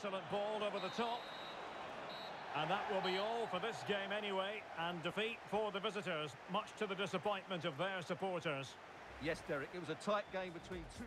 excellent ball over the top. And that will be all for this game anyway. And defeat for the visitors, much to the disappointment of their supporters. Yes, Derek, it was a tight game between two...